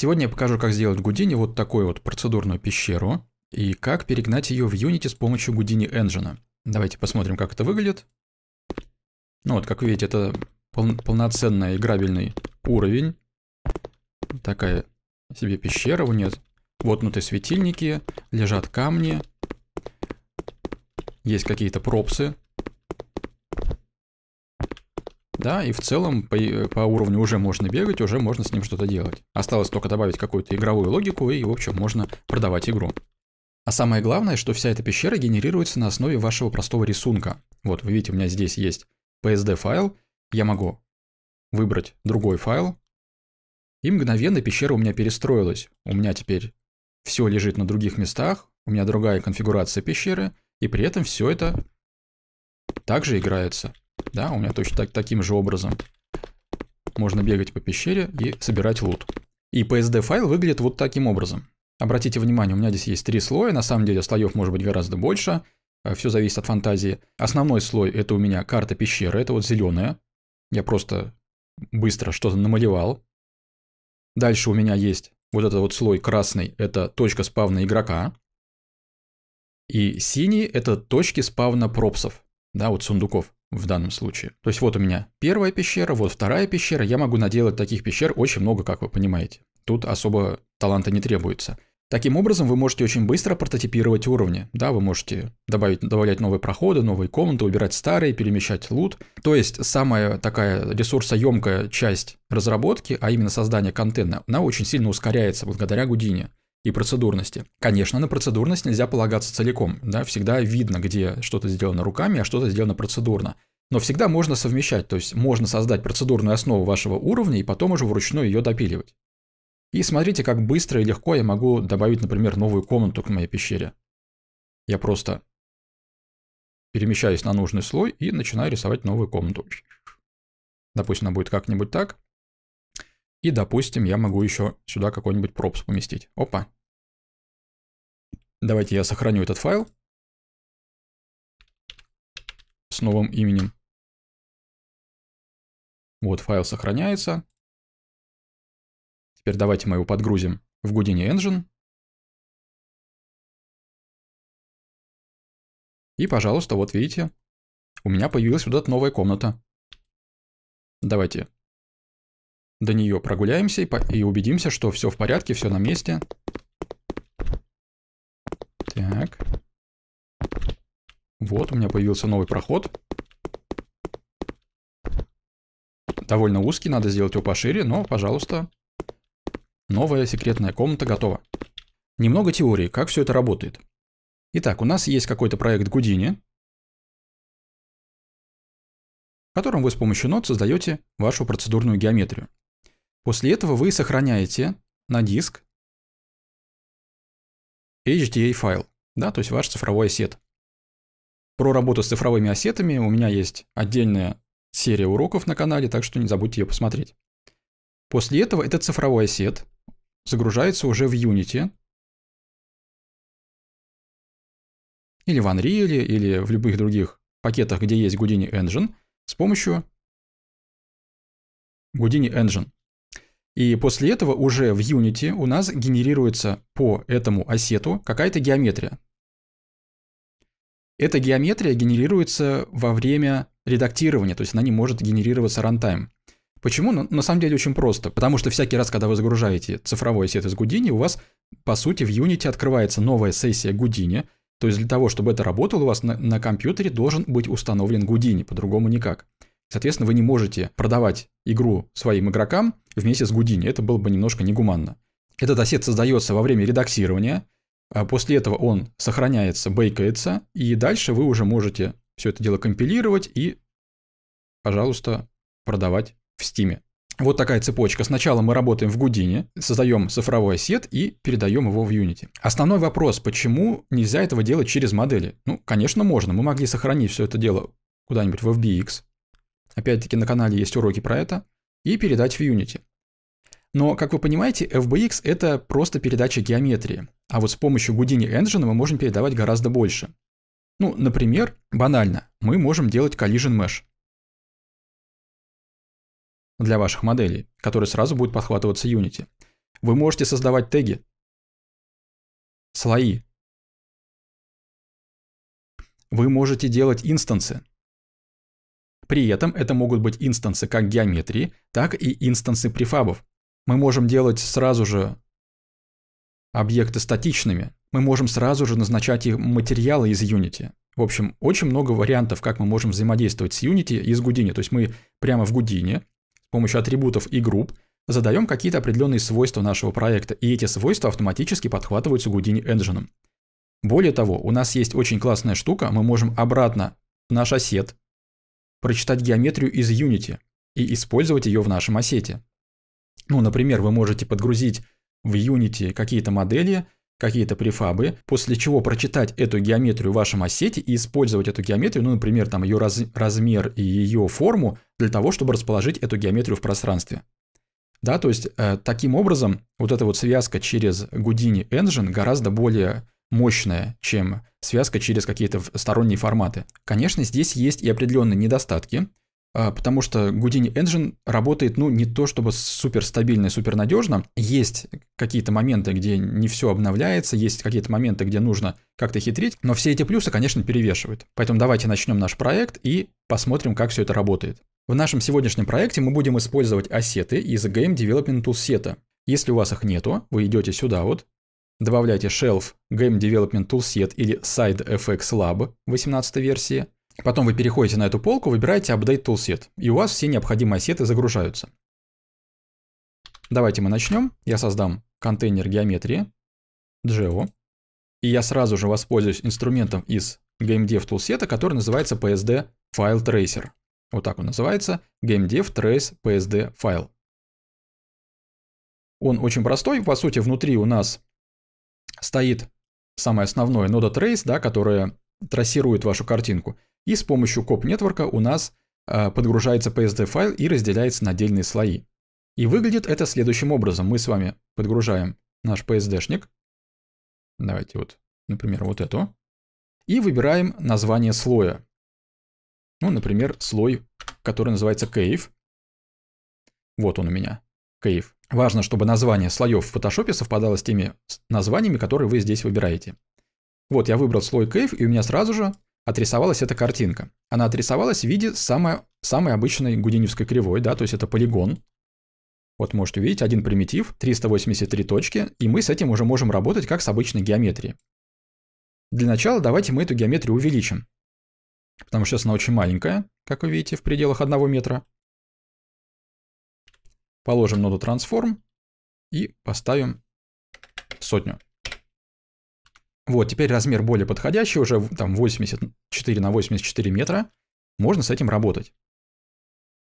Сегодня я покажу, как сделать Houdini вот такую вот процедурную пещеру и как перегнать ее в Unity с помощью Houdini Engine. Давайте посмотрим, как это выглядит. Ну вот, как видите, это пол полноценный играбельный уровень. Такая себе пещера, у нее воткнуты светильники, лежат камни, есть какие-то пропсы, да, и в целом по, по уровню уже можно бегать, уже можно с ним что-то делать. Осталось только добавить какую-то игровую логику, и, в общем, можно продавать игру. А самое главное, что вся эта пещера генерируется на основе вашего простого рисунка. Вот, вы видите, у меня здесь есть PSD-файл, я могу выбрать другой файл, и мгновенно пещера у меня перестроилась. У меня теперь все лежит на других местах, у меня другая конфигурация пещеры, и при этом все это также играется. Да, у меня точно так, таким же образом. Можно бегать по пещере и собирать лут. И PSD-файл выглядит вот таким образом. Обратите внимание, у меня здесь есть три слоя, на самом деле слоев может быть гораздо больше, э, все зависит от фантазии. Основной слой это у меня карта пещеры, это вот зеленая. Я просто быстро что-то намалевал. Дальше у меня есть вот этот вот слой красный, это точка спавна игрока. И синий это точки спавна пропсов, да, вот сундуков в данном случае. То есть вот у меня первая пещера, вот вторая пещера. Я могу наделать таких пещер очень много, как вы понимаете. Тут особо таланта не требуется. Таким образом, вы можете очень быстро прототипировать уровни. Да, вы можете добавить, добавлять новые проходы, новые комнаты, убирать старые, перемещать лут. То есть самая такая ресурсоемкая часть разработки, а именно создание контента, она очень сильно ускоряется благодаря Гудине и процедурности. Конечно, на процедурность нельзя полагаться целиком, да, всегда видно, где что-то сделано руками, а что-то сделано процедурно. Но всегда можно совмещать, то есть можно создать процедурную основу вашего уровня и потом уже вручную ее допиливать. И смотрите, как быстро и легко я могу добавить, например, новую комнату к моей пещере. Я просто перемещаюсь на нужный слой и начинаю рисовать новую комнату. Допустим, она будет как-нибудь так. И, допустим, я могу еще сюда какой-нибудь пропс поместить. Опа. Давайте я сохраню этот файл с новым именем. Вот файл сохраняется. Теперь давайте мы его подгрузим в Houdini Engine. И, пожалуйста, вот видите, у меня появилась вот эта новая комната. Давайте до нее прогуляемся и, и убедимся, что все в порядке, все на месте. Так. Вот, у меня появился новый проход. Довольно узкий, надо сделать его пошире, но, пожалуйста, новая секретная комната готова. Немного теории, как все это работает. Итак, у нас есть какой-то проект Гудини, в котором вы с помощью нот создаете вашу процедурную геометрию. После этого вы сохраняете на диск HDA файл, да, то есть ваш цифровой осет. Про работу с цифровыми осетами у меня есть отдельная серия уроков на канале, так что не забудьте ее посмотреть. После этого этот цифровой осет загружается уже в Unity или в Unreal, или в любых других пакетах, где есть Houdini Engine, с помощью Houdini Engine. И после этого уже в Unity у нас генерируется по этому осету какая-то геометрия. Эта геометрия генерируется во время редактирования, то есть она не может генерироваться рантайм. Почему? Ну, на самом деле очень просто. Потому что всякий раз, когда вы загружаете цифровой осет из Гудини, у вас, по сути, в Unity открывается новая сессия Гудини. То есть для того, чтобы это работало, у вас на, на компьютере должен быть установлен Гудини, по-другому никак. Соответственно, вы не можете продавать игру своим игрокам вместе с Гудини. Это было бы немножко негуманно. Этот осет создается во время редактирования, а после этого он сохраняется, бейкается, и дальше вы уже можете все это дело компилировать и, пожалуйста, продавать в Steam. Вот такая цепочка. Сначала мы работаем в Гудине, создаем цифровой осет и передаем его в Unity. Основной вопрос, почему нельзя этого делать через модели? Ну, конечно, можно. Мы могли сохранить все это дело куда-нибудь в FBX, Опять-таки на канале есть уроки про это. И передать в Unity. Но, как вы понимаете, FBX — это просто передача геометрии. А вот с помощью Houdini Engine мы можем передавать гораздо больше. Ну, например, банально, мы можем делать Collision Mesh для ваших моделей, которые сразу будут подхватываться Unity. Вы можете создавать теги, слои. Вы можете делать инстансы. При этом это могут быть инстансы как геометрии, так и инстансы префабов. Мы можем делать сразу же объекты статичными. Мы можем сразу же назначать их материалы из Unity. В общем, очень много вариантов, как мы можем взаимодействовать с Unity и с Houdini. То есть мы прямо в Houdini с помощью атрибутов и групп задаем какие-то определенные свойства нашего проекта, и эти свойства автоматически подхватываются Houdini Engine. Более того, у нас есть очень классная штука, мы можем обратно наш осет прочитать геометрию из Unity и использовать ее в нашем осете. Ну, например, вы можете подгрузить в Unity какие-то модели, какие-то префабы, после чего прочитать эту геометрию в вашем осете и использовать эту геометрию, ну, например, там ее раз, размер и ее форму для того, чтобы расположить эту геометрию в пространстве. Да, то есть э, таким образом вот эта вот связка через Houdini Engine гораздо более мощная, чем связка через какие-то сторонние форматы. Конечно, здесь есть и определенные недостатки, а, потому что Houdini Engine работает, ну, не то чтобы супер стабильно и супер надежно. Есть какие-то моменты, где не все обновляется, есть какие-то моменты, где нужно как-то хитрить, но все эти плюсы, конечно, перевешивают. Поэтому давайте начнем наш проект и посмотрим, как все это работает. В нашем сегодняшнем проекте мы будем использовать ассеты из Game Development Toolset. Если у вас их нету, вы идете сюда вот, добавляйте shelf Game Development Toolset или SideFX Lab 18 версии, Потом вы переходите на эту полку, выбираете Update Toolset, и у вас все необходимые ассеты загружаются. Давайте мы начнем. Я создам контейнер геометрии, Geo, и я сразу же воспользуюсь инструментом из GameDev Toolset, который называется PSD File Tracer. Вот так он называется, GameDev Trace PSD File. Он очень простой, по сути, внутри у нас стоит самое основное нода Trace, да, которая трассирует вашу картинку. И с помощью коп нетворка у нас э, подгружается PSD-файл и разделяется на отдельные слои. И выглядит это следующим образом. Мы с вами подгружаем наш PSD-шник. Давайте вот, например, вот эту. И выбираем название слоя. Ну, например, слой, который называется Cave. Вот он у меня, Cave. Важно, чтобы название слоев в Photoshop совпадало с теми названиями, которые вы здесь выбираете. Вот я выбрал слой Cave, и у меня сразу же отрисовалась эта картинка. Она отрисовалась в виде самой, самой обычной гудиневской кривой, да, то есть это полигон. Вот можете увидеть один примитив, 383 точки, и мы с этим уже можем работать как с обычной геометрией. Для начала давайте мы эту геометрию увеличим. Потому что сейчас она очень маленькая, как вы видите, в пределах 1 метра. Положим ноду Transform и поставим сотню. Вот, теперь размер более подходящий, уже там 84 на 84 метра. Можно с этим работать.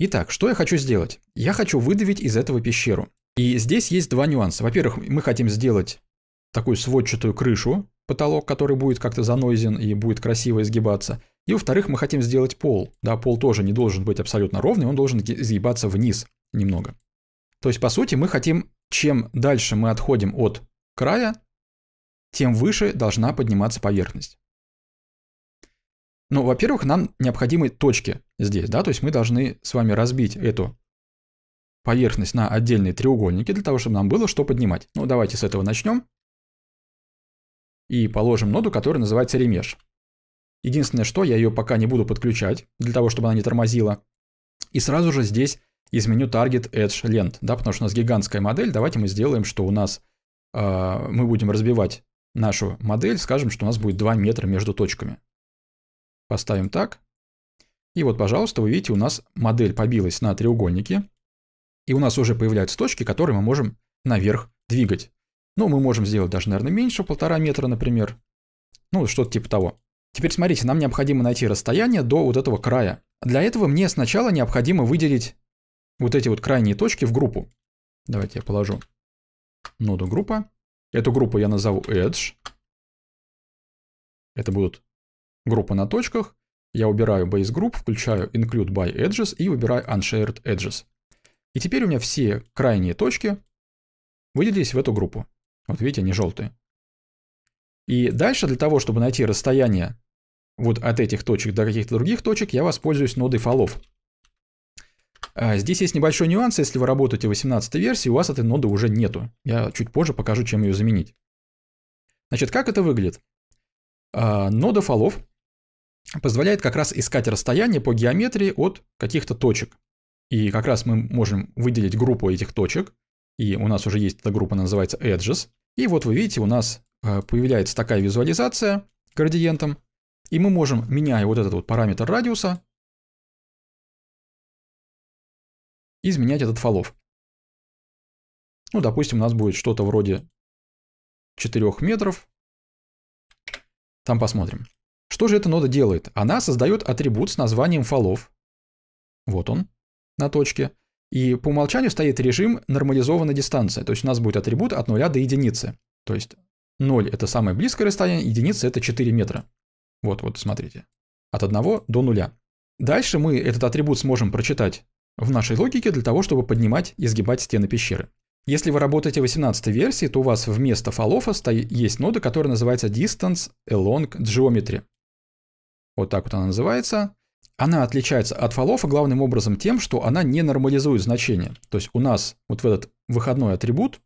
Итак, что я хочу сделать? Я хочу выдавить из этого пещеру. И здесь есть два нюанса. Во-первых, мы хотим сделать такую сводчатую крышу, потолок, который будет как-то занойзен и будет красиво изгибаться. И во-вторых, мы хотим сделать пол. Да, пол тоже не должен быть абсолютно ровный, он должен изгибаться вниз немного. То есть, по сути, мы хотим, чем дальше мы отходим от края, тем выше должна подниматься поверхность. Ну, во-первых, нам необходимы точки здесь, да, то есть мы должны с вами разбить эту поверхность на отдельные треугольники для того, чтобы нам было что поднимать. Ну, давайте с этого начнем. И положим ноду, которая называется ремеш. Единственное, что я ее пока не буду подключать, для того, чтобы она не тормозила. И сразу же здесь изменю target edge length, да, потому что у нас гигантская модель. Давайте мы сделаем, что у нас э, мы будем разбивать нашу модель, скажем, что у нас будет 2 метра между точками. Поставим так. И вот, пожалуйста, вы видите, у нас модель побилась на треугольнике. И у нас уже появляются точки, которые мы можем наверх двигать. Ну, мы можем сделать даже, наверное, меньше, полтора метра, например. Ну, что-то типа того. Теперь смотрите, нам необходимо найти расстояние до вот этого края. Для этого мне сначала необходимо выделить вот эти вот крайние точки в группу. Давайте я положу ноду группа. Эту группу я назову Edge. Это будут группы на точках. Я убираю Base Group, включаю Include by Edges и выбираю Unshared Edges. И теперь у меня все крайние точки выделились в эту группу. Вот видите, они желтые. И дальше для того, чтобы найти расстояние вот от этих точек до каких-то других точек, я воспользуюсь нодой фолов. А, здесь есть небольшой нюанс, если вы работаете в 18 версии, у вас этой ноды уже нету. Я чуть позже покажу, чем ее заменить. Значит, как это выглядит? А, нода фолов позволяет как раз искать расстояние по геометрии от каких-то точек. И как раз мы можем выделить группу этих точек, и у нас уже есть эта группа, называется edges. И вот вы видите, у нас а, появляется такая визуализация градиентом, и мы можем, меняя вот этот вот параметр радиуса, изменять этот фолов. Ну, допустим, у нас будет что-то вроде 4 метров. Там посмотрим. Что же эта нода делает? Она создает атрибут с названием фолов. Вот он, на точке. И по умолчанию стоит режим нормализованной дистанции. То есть у нас будет атрибут от 0 до единицы. То есть 0 это самое близкое расстояние, единица это 4 метра. Вот, вот, смотрите. От 1 до 0. Дальше мы этот атрибут сможем прочитать в нашей логике для того, чтобы поднимать и сгибать стены пещеры. Если вы работаете в 18 версии, то у вас вместо фолофа есть нода, которая называется Distance Along Geometry. Вот так вот она называется. Она отличается от фолофа главным образом тем, что она не нормализует значение. То есть у нас вот в этот выходной атрибут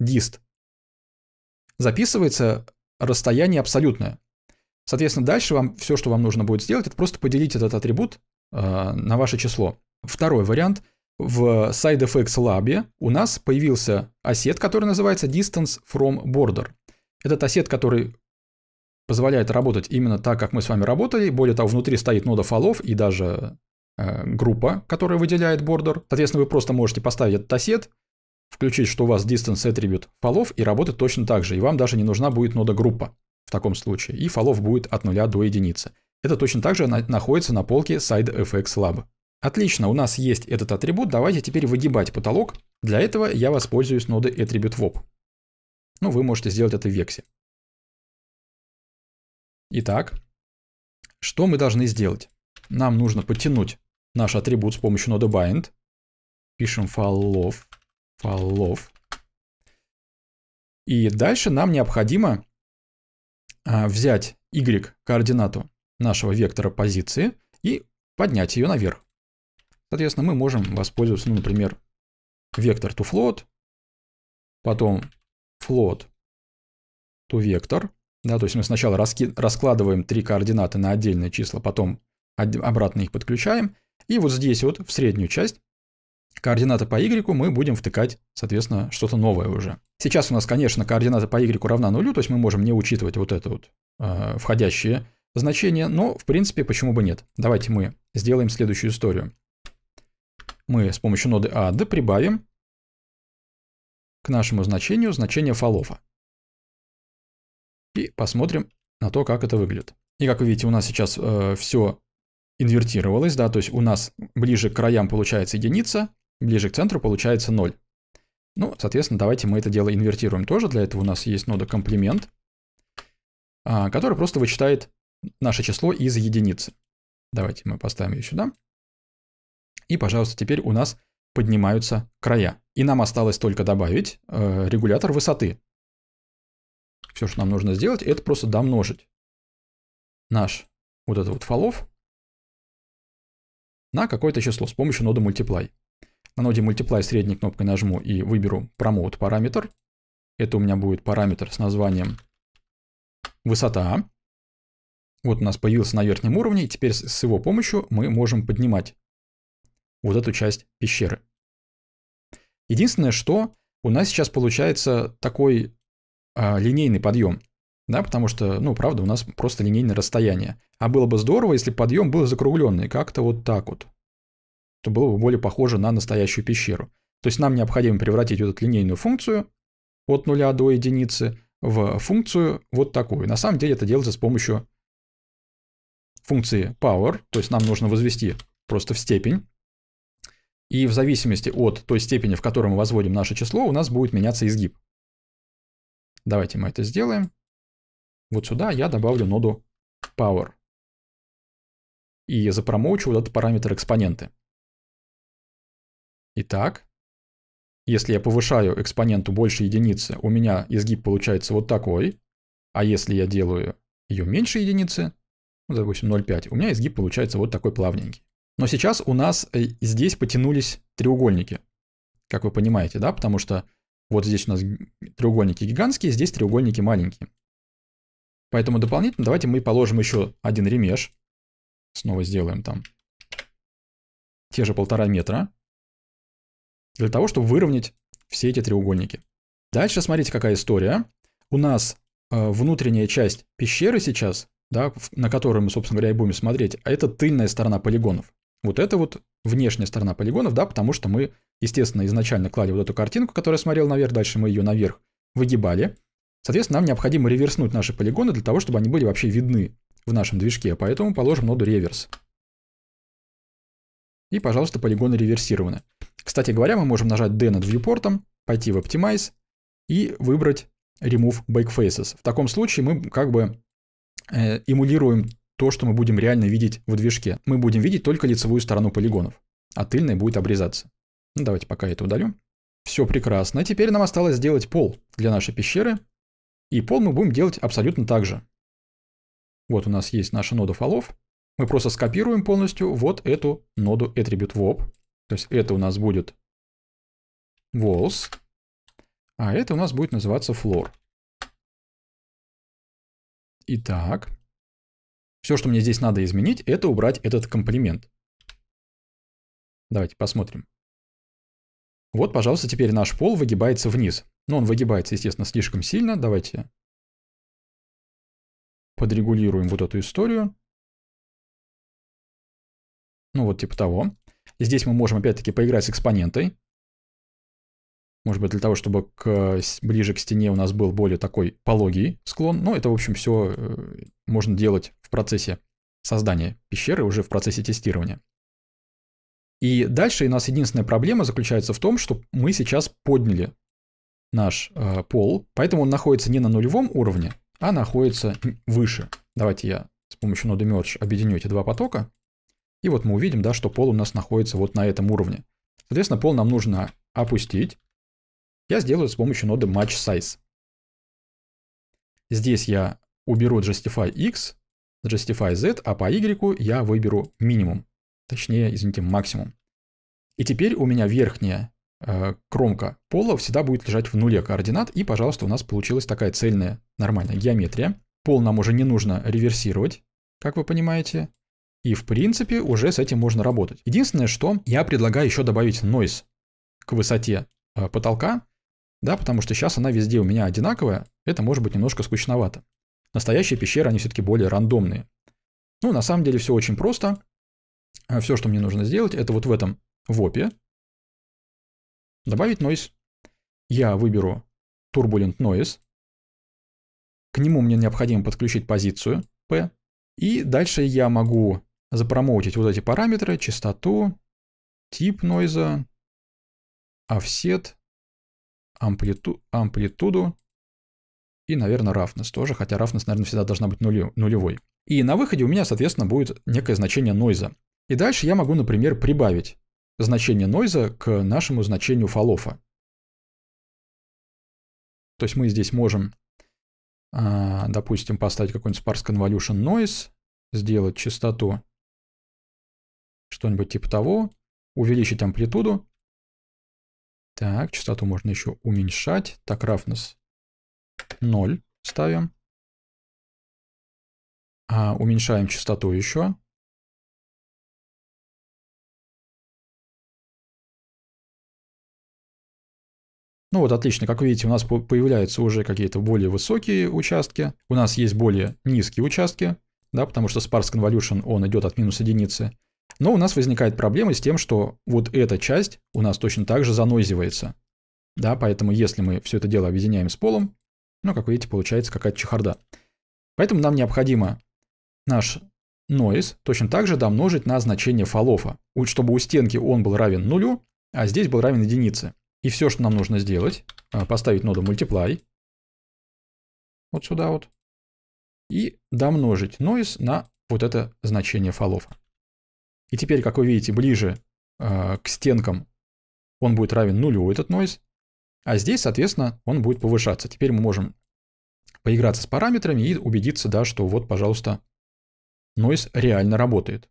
dist записывается расстояние абсолютное. Соответственно, дальше вам все, что вам нужно будет сделать, это просто поделить этот атрибут на ваше число. Второй вариант. В SideFX Lab у нас появился осет, который называется Distance from Border. Этот осет, который позволяет работать именно так, как мы с вами работали. Более того, внутри стоит нода фолов и даже э, группа, которая выделяет border. Соответственно, вы просто можете поставить этот осет, включить, что у вас distance attribute фолов и работать точно так же. И вам даже не нужна будет нода группа в таком случае. И фолов будет от нуля до единицы. Это точно так же на- находится на полке SideFX Lab. Отлично, у нас есть этот атрибут. Давайте теперь выгибать потолок. Для этого я воспользуюсь нодой attribute WOP. Ну, вы можете сделать это в вексе. Итак, что мы должны сделать? Нам нужно подтянуть наш атрибут с помощью ноды bind. Пишем follow, follow. И дальше нам необходимо а, взять y координату нашего вектора позиции и поднять ее наверх. Соответственно, мы можем воспользоваться, ну, например, вектор to float, потом float to vector, да, то есть мы сначала раски, раскладываем три координаты на отдельные числа, потом обратно их подключаем. И вот здесь вот в среднюю часть координаты по y мы будем втыкать, соответственно, что-то новое уже. Сейчас у нас, конечно, координата по y равна нулю, то есть мы можем не учитывать вот это вот э, входящее значение, но, в принципе, почему бы нет. Давайте мы сделаем следующую историю. Мы с помощью ноды add прибавим к нашему значению значение фолофа и посмотрим на то, как это выглядит. И как вы видите, у нас сейчас э, все инвертировалось, да, то есть у нас ближе к краям получается единица, ближе к центру получается 0. Ну, соответственно, давайте мы это дело инвертируем тоже. Для этого у нас есть нода комплимент, а, которая просто вычитает наше число из единицы. Давайте мы поставим ее сюда. И, пожалуйста, теперь у нас поднимаются края. И нам осталось только добавить э, регулятор высоты. Все, что нам нужно сделать, это просто домножить наш вот этот вот фолов на какое-то число с помощью ноды multiply. На ноде multiply средней кнопкой нажму и выберу promote параметр. Это у меня будет параметр с названием высота. Вот у нас появился на верхнем уровне, и теперь с его помощью мы можем поднимать вот эту часть пещеры. Единственное, что у нас сейчас получается такой а, линейный подъем. Да, потому что, ну, правда, у нас просто линейное расстояние. А было бы здорово, если подъем был закругленный, как-то вот так вот. То было бы более похоже на настоящую пещеру. То есть нам необходимо превратить вот эту линейную функцию от нуля до единицы в функцию вот такую. На самом деле это делается с помощью функции power, то есть нам нужно возвести просто в степень. И в зависимости от той степени, в которой мы возводим наше число, у нас будет меняться изгиб. Давайте мы это сделаем. Вот сюда я добавлю ноду power. И запромоучу вот этот параметр экспоненты. Итак, если я повышаю экспоненту больше единицы, у меня изгиб получается вот такой. А если я делаю ее меньше единицы, допустим, 0,5, у меня изгиб получается вот такой плавненький. Но сейчас у нас э, здесь потянулись треугольники, как вы понимаете, да, потому что вот здесь у нас треугольники гигантские, здесь треугольники маленькие. Поэтому дополнительно давайте мы положим еще один ремеш. Снова сделаем там те же полтора метра. Для того, чтобы выровнять все эти треугольники. Дальше смотрите, какая история. У нас э, внутренняя часть пещеры сейчас, да, на которую мы, собственно говоря, и будем смотреть, а это тыльная сторона полигонов. Вот это вот внешняя сторона полигонов, да, потому что мы, естественно, изначально клали вот эту картинку, которая смотрела наверх, дальше мы ее наверх выгибали. Соответственно, нам необходимо реверснуть наши полигоны для того, чтобы они были вообще видны в нашем движке, поэтому положим ноду реверс. И, пожалуйста, полигоны реверсированы. Кстати говоря, мы можем нажать D над viewport, пойти в Optimize и выбрать Remove Backfaces. В таком случае мы как бы эмулируем то, что мы будем реально видеть в движке. Мы будем видеть только лицевую сторону полигонов, а тыльная будет обрезаться. Ну, давайте пока это удалю. Все прекрасно. Теперь нам осталось сделать пол для нашей пещеры. И пол мы будем делать абсолютно так же. Вот у нас есть наша нода фолов. Мы просто скопируем полностью вот эту ноду attribute wob. То есть это у нас будет walls, а это у нас будет называться floor. Итак, все, что мне здесь надо изменить, это убрать этот комплимент. Давайте посмотрим. Вот, пожалуйста, теперь наш пол выгибается вниз. Но он выгибается, естественно, слишком сильно. Давайте подрегулируем вот эту историю. Ну вот типа того. Здесь мы можем опять-таки поиграть с экспонентой. Может быть, для того, чтобы к, ближе к стене у нас был более такой пологий склон. Но это, в общем, все э, можно делать в процессе создания пещеры, уже в процессе тестирования. И дальше у нас единственная проблема заключается в том, что мы сейчас подняли наш э, пол, поэтому он находится не на нулевом уровне, а находится выше. Давайте я с помощью ноды Merge объединю эти два потока. И вот мы увидим, да, что пол у нас находится вот на этом уровне. Соответственно, пол нам нужно опустить. Я сделаю с помощью ноды Match Size. Здесь я уберу Justify X, Justify Z, а по Y я выберу минимум. Точнее, извините, максимум. И теперь у меня верхняя э, кромка пола всегда будет лежать в нуле координат. И, пожалуйста, у нас получилась такая цельная нормальная геометрия. Пол нам уже не нужно реверсировать, как вы понимаете. И, в принципе, уже с этим можно работать. Единственное, что я предлагаю еще добавить noise к высоте э, потолка, да, потому что сейчас она везде у меня одинаковая, это может быть немножко скучновато. Настоящие пещеры, они все-таки более рандомные. Ну, на самом деле все очень просто. Э, все, что мне нужно сделать, это вот в этом вопе добавить noise. Я выберу turbulent noise. К нему мне необходимо подключить позицию P. И дальше я могу запромоутить вот эти параметры, частоту, тип нойза, offset, амплиту, амплитуду и, наверное, roughness тоже, хотя roughness, наверное, всегда должна быть нулю, нулевой. И на выходе у меня, соответственно, будет некое значение нойза. И дальше я могу, например, прибавить значение нойза к нашему значению фалофа. То есть мы здесь можем, а, допустим, поставить какой-нибудь sparse convolution noise, сделать частоту что-нибудь типа того, увеличить амплитуду. Так, частоту можно еще уменьшать. Так, roughness 0 ставим. А, уменьшаем частоту еще. Ну вот, отлично. Как вы видите, у нас появляются уже какие-то более высокие участки. У нас есть более низкие участки, да, потому что Sparse Convolution, он идет от минус единицы. Но у нас возникает проблема с тем, что вот эта часть у нас точно так же занозивается. Да, поэтому если мы все это дело объединяем с полом, ну, как вы видите, получается какая-то чехарда. Поэтому нам необходимо наш noise точно так же домножить на значение фалофа, чтобы у стенки он был равен нулю, а здесь был равен единице. И все, что нам нужно сделать, а, поставить ноду multiply, вот сюда вот, и домножить noise на вот это значение фалофа. И теперь, как вы видите, ближе э, к стенкам он будет равен нулю, этот noise. А здесь, соответственно, он будет повышаться. Теперь мы можем поиграться с параметрами и убедиться, да, что вот, пожалуйста, noise реально работает.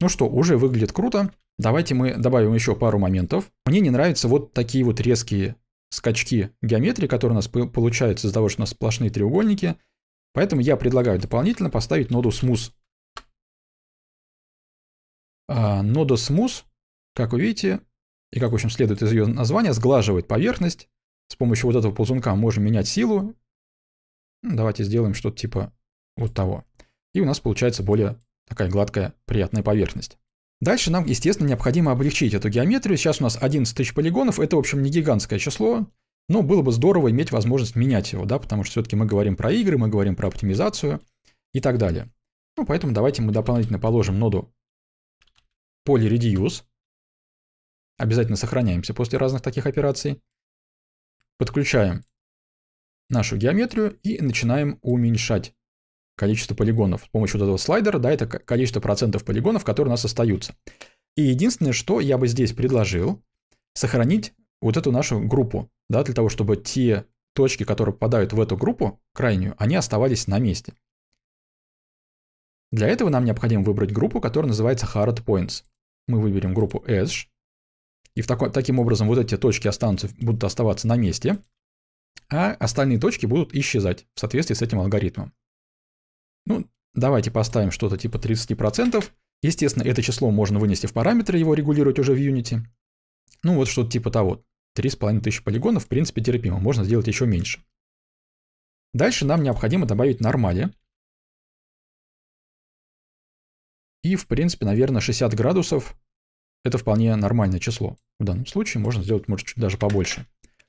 Ну что, уже выглядит круто. Давайте мы добавим еще пару моментов. Мне не нравятся вот такие вот резкие скачки геометрии, которые у нас получаются из-за того, что у нас сплошные треугольники. Поэтому я предлагаю дополнительно поставить ноду Smooth. А, нода Smooth, как вы видите, и как, в общем, следует из ее названия, сглаживает поверхность. С помощью вот этого ползунка можем менять силу. Давайте сделаем что-то типа вот того. И у нас получается более такая гладкая, приятная поверхность. Дальше нам, естественно, необходимо облегчить эту геометрию. Сейчас у нас 11 тысяч полигонов. Это, в общем, не гигантское число. Но было бы здорово иметь возможность менять его, да, потому что все-таки мы говорим про игры, мы говорим про оптимизацию и так далее. Ну, поэтому давайте мы дополнительно положим ноду polyreduce. Обязательно сохраняемся после разных таких операций. Подключаем нашу геометрию и начинаем уменьшать количество полигонов. С помощью вот этого слайдера, да, это количество процентов полигонов, которые у нас остаются. И единственное, что я бы здесь предложил, сохранить вот эту нашу группу, да, для того, чтобы те точки, которые попадают в эту группу крайнюю, они оставались на месте. Для этого нам необходимо выбрать группу, которая называется Hard Points. Мы выберем группу Edge, и в тако, таким образом вот эти точки останутся, будут оставаться на месте, а остальные точки будут исчезать в соответствии с этим алгоритмом. Ну, давайте поставим что-то типа 30%. Естественно, это число можно вынести в параметры, его регулировать уже в Unity. Ну, вот что-то типа того. 3500 полигонов, в принципе, терпимо. Можно сделать еще меньше. Дальше нам необходимо добавить нормали. И, в принципе, наверное, 60 градусов – это вполне нормальное число. В данном случае можно сделать, может, чуть даже побольше.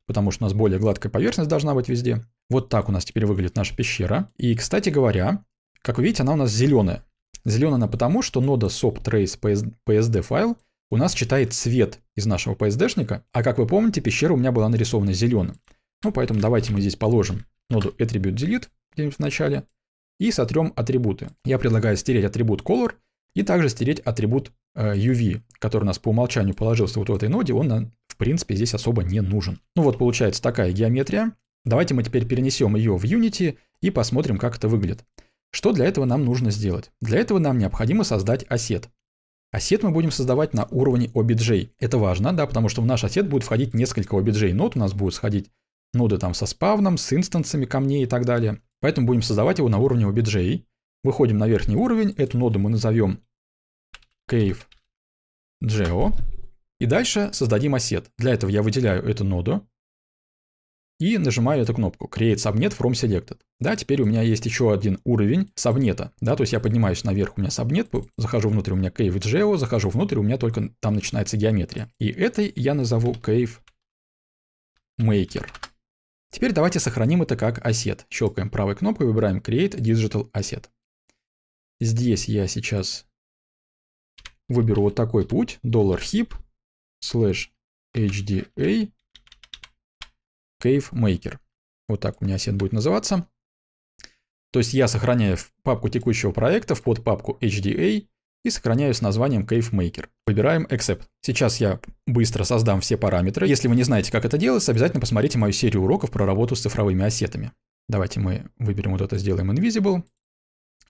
Потому что у нас более гладкая поверхность должна быть везде. Вот так у нас теперь выглядит наша пещера. И, кстати говоря, как вы видите, она у нас зеленая. Зеленая она потому, что нода SOP-Trace PSD файл у нас читает цвет из нашего PSD-шника, а как вы помните, пещера у меня была нарисована зеленым. Ну, поэтому давайте мы здесь положим ноду attribute delete где-нибудь в начале и сотрем атрибуты. Я предлагаю стереть атрибут color и также стереть атрибут э, UV, который у нас по умолчанию положился вот в этой ноде, он в принципе, здесь особо не нужен. Ну вот получается такая геометрия. Давайте мы теперь перенесем ее в Unity и посмотрим, как это выглядит. Что для этого нам нужно сделать? Для этого нам необходимо создать осет. Осет мы будем создавать на уровне OBJ. Это важно, да, потому что в наш осет будет входить несколько OBJ нод, у нас будут сходить ноды там со спавном, с инстансами камней и так далее. Поэтому будем создавать его на уровне OBJ. Выходим на верхний уровень, эту ноду мы назовем Cave Geo. И дальше создадим осет. Для этого я выделяю эту ноду, и нажимаю эту кнопку Create Subnet from Selected. Да, теперь у меня есть еще один уровень сабнета. Да, то есть я поднимаюсь наверх, у меня сабнет, захожу внутрь, у меня Cave Geo, захожу внутрь, у меня только там начинается геометрия. И этой я назову Cave Maker. Теперь давайте сохраним это как осет. Щелкаем правой кнопкой, выбираем Create Digital Asset. Здесь я сейчас выберу вот такой путь, $hip slash HDA Cave Maker. Вот так у меня осет будет называться. То есть я сохраняю в папку текущего проекта, в подпапку HDA и сохраняю с названием Cave Maker. Выбираем Accept. Сейчас я быстро создам все параметры. Если вы не знаете, как это делается, обязательно посмотрите мою серию уроков про работу с цифровыми осетами. Давайте мы выберем вот это, сделаем Invisible.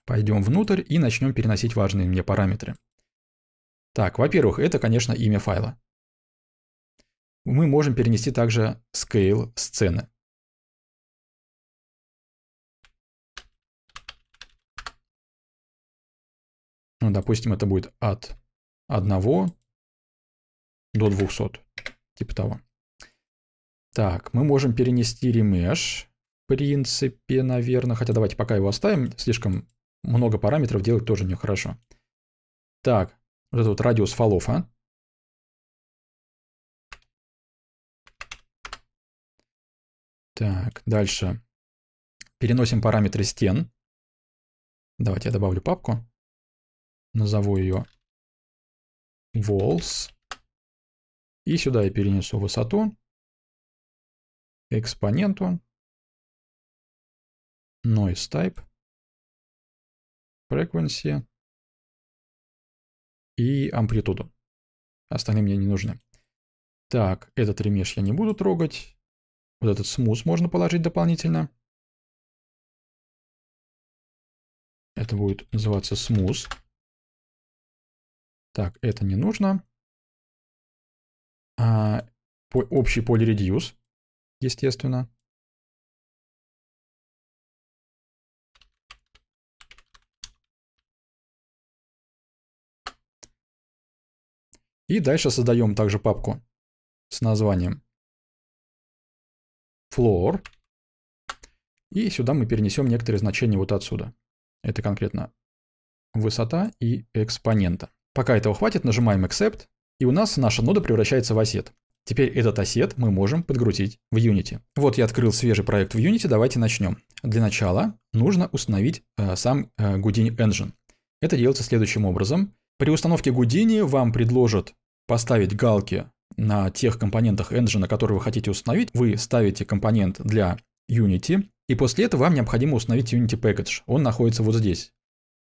Пойдем внутрь и начнем переносить важные мне параметры. Так, во-первых, это, конечно, имя файла мы можем перенести также scale сцены. Ну, допустим, это будет от 1 до 200, типа того. Так, мы можем перенести ремеш, в принципе, наверное. Хотя давайте пока его оставим, слишком много параметров делать тоже нехорошо. Так, вот этот вот радиус фолофа. Так, дальше. Переносим параметры стен. Давайте я добавлю папку. Назову ее walls. И сюда я перенесу высоту, экспоненту, noise type, frequency и амплитуду. Остальные мне не нужны. Так, этот ремеш я не буду трогать. Вот этот смус можно положить дополнительно. Это будет называться смус. Так, это не нужно. А, по, общий polyreduce, естественно. И дальше создаем также папку с названием floor. И сюда мы перенесем некоторые значения вот отсюда. Это конкретно высота и экспонента. Пока этого хватит, нажимаем Accept, и у нас наша нода превращается в осет. Теперь этот осет мы можем подгрузить в Unity. Вот я открыл свежий проект в Unity, давайте начнем. Для начала нужно установить э, сам э, Houdini Engine. Это делается следующим образом. При установке Houdini вам предложат поставить галки на тех компонентах engine, которые вы хотите установить. Вы ставите компонент для Unity, и после этого вам необходимо установить Unity Package. Он находится вот здесь.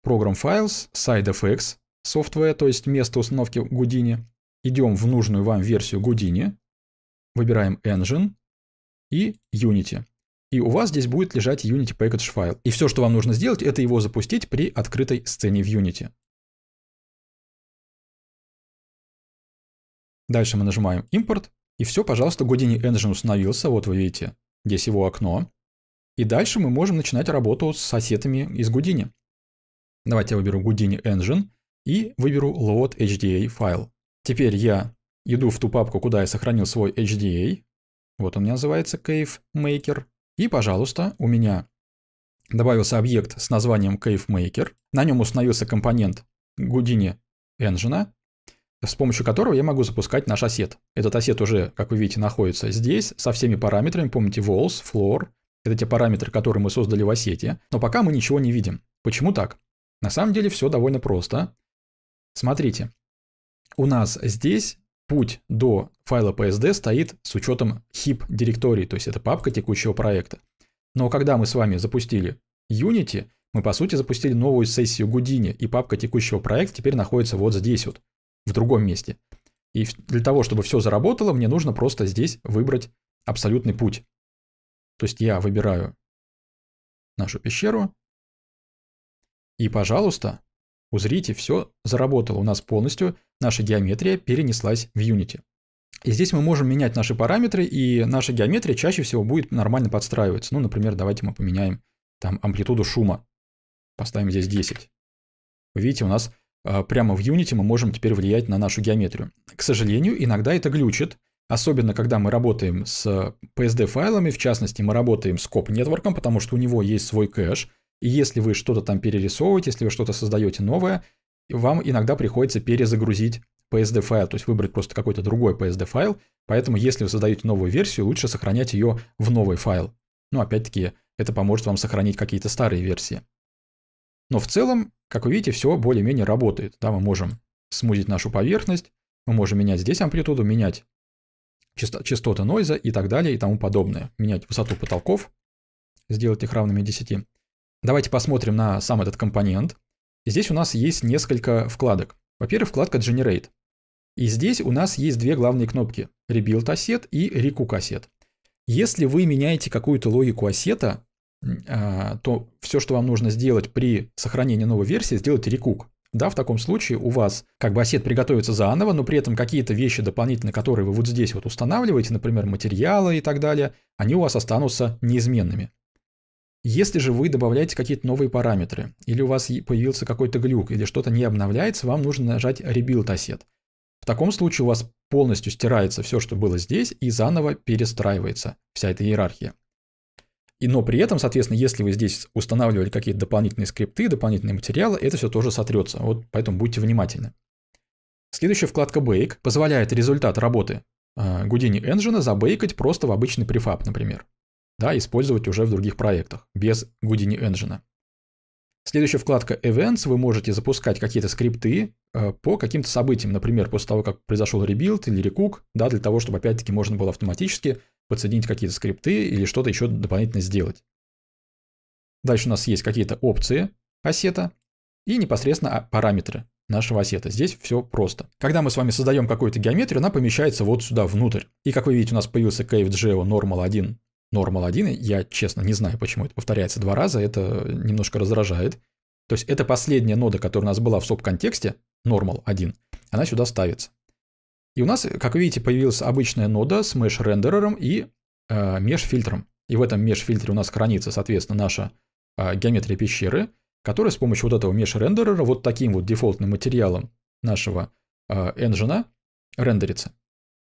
Program Files, SideFX, Software, то есть место установки Houdini. Идем в нужную вам версию Houdini, выбираем Engine и Unity. И у вас здесь будет лежать Unity Package файл. И все, что вам нужно сделать, это его запустить при открытой сцене в Unity. Дальше мы нажимаем импорт, и все, пожалуйста, Houdini Engine установился, вот вы видите, здесь его окно. И дальше мы можем начинать работу с ассетами из Houdini. Давайте я выберу Houdini Engine и выберу Load HDA файл. Теперь я иду в ту папку, куда я сохранил свой HDA. Вот он у меня называется Cave Maker. И, пожалуйста, у меня добавился объект с названием Cave Maker. На нем установился компонент Houdini Engine с помощью которого я могу запускать наш осет. Этот осет уже, как вы видите, находится здесь со всеми параметрами. Помните, walls, floor. Это те параметры, которые мы создали в осете. Но пока мы ничего не видим. Почему так? На самом деле все довольно просто. Смотрите. У нас здесь путь до файла PSD стоит с учетом heap директории, то есть это папка текущего проекта. Но когда мы с вами запустили Unity, мы по сути запустили новую сессию Houdini, и папка текущего проекта теперь находится вот здесь вот в другом месте. И для того, чтобы все заработало, мне нужно просто здесь выбрать абсолютный путь. То есть я выбираю нашу пещеру, и, пожалуйста, узрите, все заработало. У нас полностью наша геометрия перенеслась в Unity. И здесь мы можем менять наши параметры, и наша геометрия чаще всего будет нормально подстраиваться. Ну, например, давайте мы поменяем там амплитуду шума. Поставим здесь 10. Вы видите, у нас прямо в Unity мы можем теперь влиять на нашу геометрию. К сожалению, иногда это глючит, особенно когда мы работаем с PSD-файлами, в частности, мы работаем с COP нетворком, потому что у него есть свой кэш, и если вы что-то там перерисовываете, если вы что-то создаете новое, вам иногда приходится перезагрузить PSD-файл, то есть выбрать просто какой-то другой PSD-файл, поэтому если вы создаете новую версию, лучше сохранять ее в новый файл. Ну, опять-таки, это поможет вам сохранить какие-то старые версии. Но в целом, как вы видите, все более-менее работает. Да, мы можем смузить нашу поверхность, мы можем менять здесь амплитуду, менять частоты нойза и так далее и тому подобное. Менять высоту потолков, сделать их равными 10. Давайте посмотрим на сам этот компонент. здесь у нас есть несколько вкладок. Во-первых, вкладка Generate. И здесь у нас есть две главные кнопки. Rebuild Asset и Recook Asset. Если вы меняете какую-то логику ассета, то все, что вам нужно сделать при сохранении новой версии, сделать рекук. Да, в таком случае у вас как бы осет приготовится заново, но при этом какие-то вещи дополнительные, которые вы вот здесь вот устанавливаете, например, материалы и так далее, они у вас останутся неизменными. Если же вы добавляете какие-то новые параметры, или у вас появился какой-то глюк, или что-то не обновляется, вам нужно нажать Rebuild Asset. В таком случае у вас полностью стирается все, что было здесь, и заново перестраивается вся эта иерархия. И, но при этом, соответственно, если вы здесь устанавливали какие-то дополнительные скрипты, дополнительные материалы, это все тоже сотрется. Вот поэтому будьте внимательны. Следующая вкладка Bake позволяет результат работы э, Houdini Engine забейкать просто в обычный префаб, например. Да, использовать уже в других проектах, без Houdini Engine. Следующая вкладка Events, вы можете запускать какие-то скрипты э, по каким-то событиям, например, после того, как произошел rebuild или recook, да, для того, чтобы опять-таки можно было автоматически подсоединить какие-то скрипты или что-то еще дополнительно сделать. Дальше у нас есть какие-то опции ассета и непосредственно параметры нашего ассета. Здесь все просто. Когда мы с вами создаем какую-то геометрию, она помещается вот сюда внутрь. И как вы видите, у нас появился CaveGeo Normal 1. Normal 1, я честно не знаю, почему это повторяется два раза, это немножко раздражает. То есть это последняя нода, которая у нас была в SOP-контексте, Normal 1. она сюда ставится. И у нас, как вы видите, появилась обычная нода с mesh-рендерером и э, mesh-фильтром. И в этом mesh-фильтре у нас хранится, соответственно, наша э, геометрия пещеры, которая с помощью вот этого mesh-рендерера вот таким вот дефолтным материалом нашего э, engine рендерится.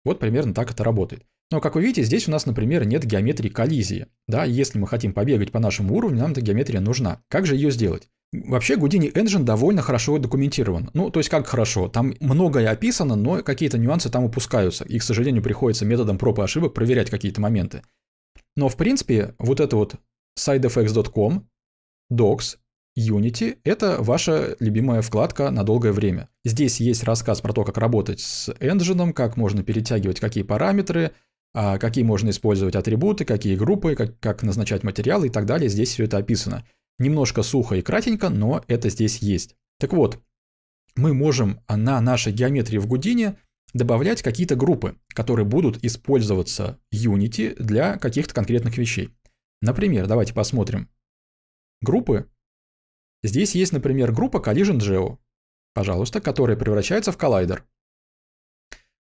Вот примерно так это работает. Но, как вы видите, здесь у нас, например, нет геометрии коллизии. Да, если мы хотим побегать по нашему уровню, нам эта геометрия нужна. Как же ее сделать? Вообще Houdini Engine довольно хорошо документирован. Ну, то есть как хорошо? Там многое описано, но какие-то нюансы там упускаются. И, к сожалению, приходится методом проб и ошибок проверять какие-то моменты. Но, в принципе, вот это вот sidefx.com, docs, Unity – это ваша любимая вкладка на долгое время. Здесь есть рассказ про то, как работать с engine, как можно перетягивать какие параметры, какие можно использовать атрибуты, какие группы, как, как назначать материалы и так далее. Здесь все это описано. Немножко сухо и кратенько, но это здесь есть. Так вот, мы можем на нашей геометрии в Гудине добавлять какие-то группы, которые будут использоваться Unity для каких-то конкретных вещей. Например, давайте посмотрим. Группы. Здесь есть, например, группа Collision Geo, пожалуйста, которая превращается в коллайдер.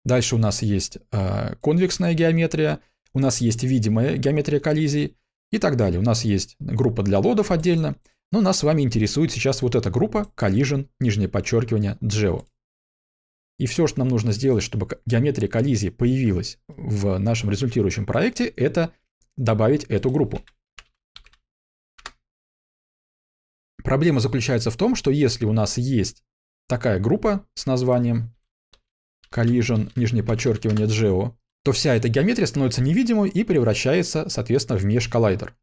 Дальше у нас есть э, конвексная геометрия, у нас есть видимая геометрия коллизий и так далее. У нас есть группа для лодов отдельно, но нас с вами интересует сейчас вот эта группа collision, нижнее подчеркивание, geo. И все, что нам нужно сделать, чтобы геометрия коллизии появилась в нашем результирующем проекте, это добавить эту группу. Проблема заключается в том, что если у нас есть такая группа с названием collision, нижнее подчеркивание geo, то вся эта геометрия становится невидимой и превращается, соответственно, в меж-коллайдер.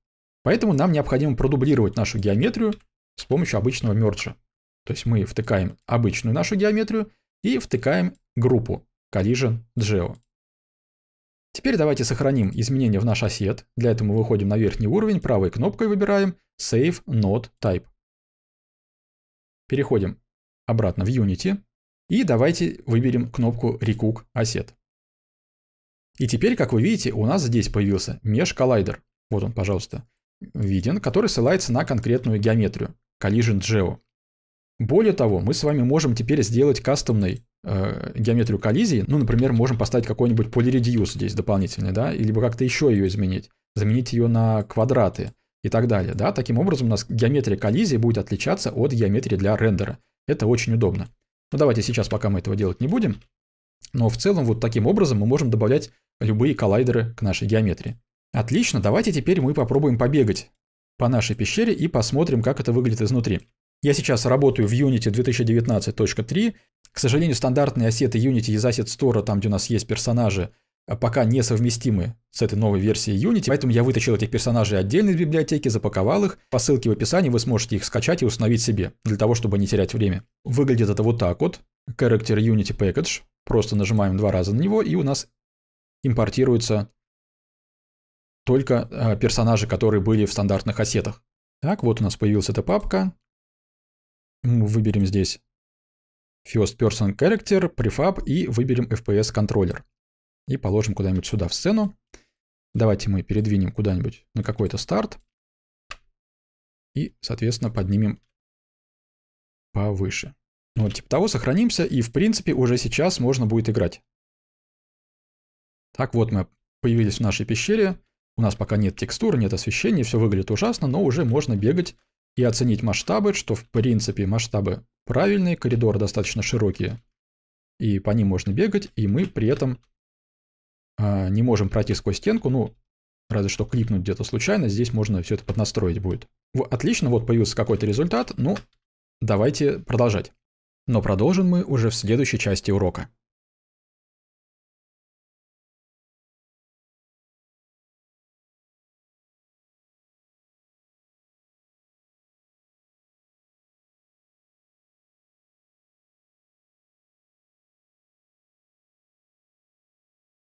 Поэтому нам необходимо продублировать нашу геометрию с помощью обычного мерджа. То есть мы втыкаем обычную нашу геометрию и втыкаем группу collision geo. Теперь давайте сохраним изменения в наш осет. Для этого мы выходим на верхний уровень, правой кнопкой выбираем Save Node Type. Переходим обратно в Unity и давайте выберем кнопку Recook Asset. И теперь, как вы видите, у нас здесь появился меж-коллайдер. Вот он, пожалуйста, виден, который ссылается на конкретную геометрию Collision Geo. Более того, мы с вами можем теперь сделать кастомной э, геометрию коллизии. Ну, например, можем поставить какой-нибудь polyreduce здесь дополнительный, да, или как-то еще ее изменить, заменить ее на квадраты и так далее, да. Таким образом, у нас геометрия коллизии будет отличаться от геометрии для рендера. Это очень удобно. Ну давайте сейчас пока мы этого делать не будем. Но в целом вот таким образом мы можем добавлять любые коллайдеры к нашей геометрии. Отлично, давайте теперь мы попробуем побегать по нашей пещере и посмотрим, как это выглядит изнутри. Я сейчас работаю в Unity 2019.3. К сожалению, стандартные ассеты Unity из Asset Store, там, где у нас есть персонажи, пока несовместимы с этой новой версией Unity, поэтому я вытащил этих персонажей отдельно из библиотеки, запаковал их. По ссылке в описании вы сможете их скачать и установить себе, для того, чтобы не терять время. Выглядит это вот так вот. Character Unity Package. Просто нажимаем два раза на него, и у нас импортируются только а, персонажи, которые были в стандартных ассетах. Так, вот у нас появилась эта папка. Мы выберем здесь First Person Character, Prefab и выберем FPS контроллер и положим куда-нибудь сюда в сцену. Давайте мы передвинем куда-нибудь на какой-то старт. И, соответственно, поднимем повыше. Ну, вот типа того, сохранимся, и, в принципе, уже сейчас можно будет играть. Так, вот мы появились в нашей пещере. У нас пока нет текстуры, нет освещения, все выглядит ужасно, но уже можно бегать и оценить масштабы, что, в принципе, масштабы правильные, коридоры достаточно широкие, и по ним можно бегать, и мы при этом не можем пройти сквозь стенку, ну, разве что кликнуть где-то случайно, здесь можно все это поднастроить будет. Отлично, вот появился какой-то результат, ну, давайте продолжать. Но продолжим мы уже в следующей части урока.